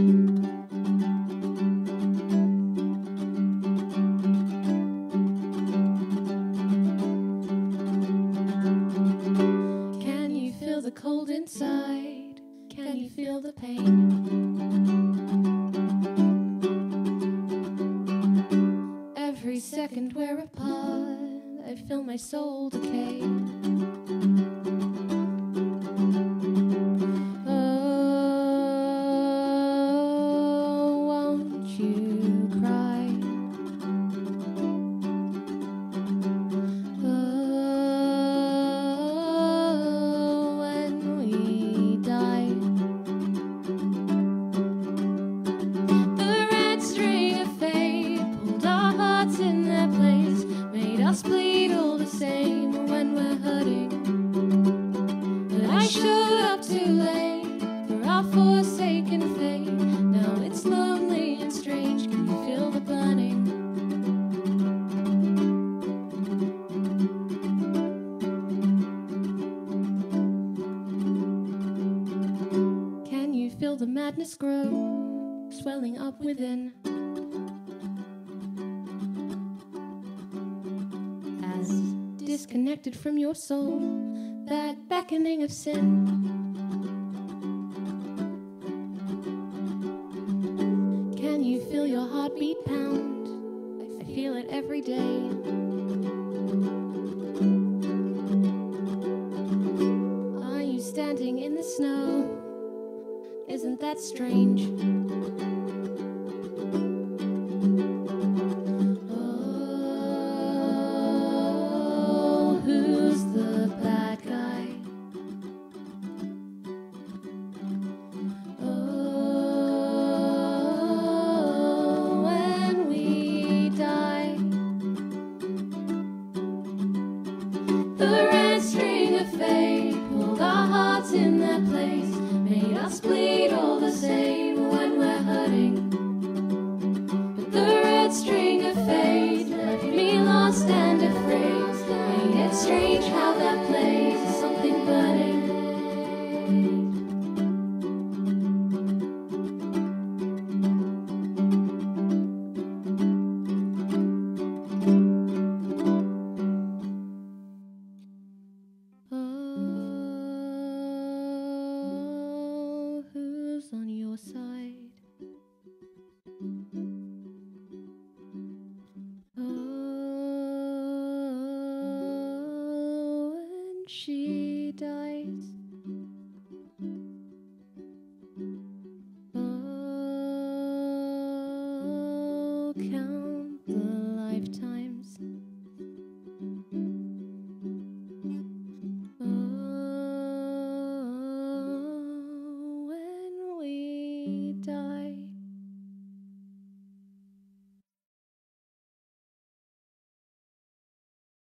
Can you feel the cold inside? Can you feel the pain? Every second we're apart, I feel my soul decay. Up too late for our forsaken fate. Now it's lonely and strange. Can you feel the burning? Can you feel the madness grow, swelling up within? As disconnected from your soul, that beckoning of sin. Feel your heartbeat pound? I feel it every day. Are you standing in the snow? Isn't that strange? The red string of fate pulled our hearts in that place, made us bleed all the same when we're hurting. she mm. dies.